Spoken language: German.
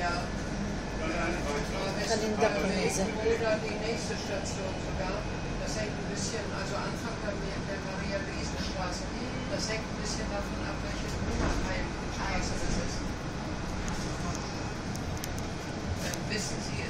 Ja. Prise. Oder die nächste Station sogar. Das hängt ein bisschen, also Anfang der, der Maria-Luisen-Straße. Das hängt ein bisschen davon ab, welche Nummerheimstraße das ist. Dann wissen Sie,